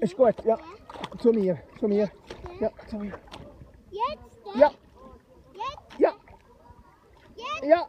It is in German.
Ist gut, ja. Zu mir, zu mir. Ja, zu mir. Jetzt? Ja. Jetzt? Ja. Jetzt? Ja.